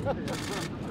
すごい。